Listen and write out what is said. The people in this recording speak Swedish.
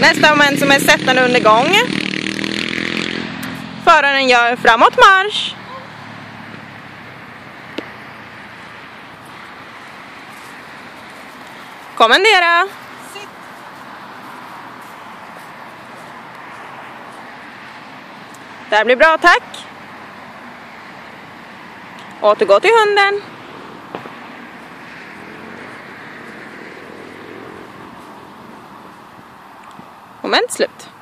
Nästa moment som är sättande under gång. Föraren gör framåt marsch. Kommendera. Det här blir bra, tack. Återgå till hunden. Moment slut.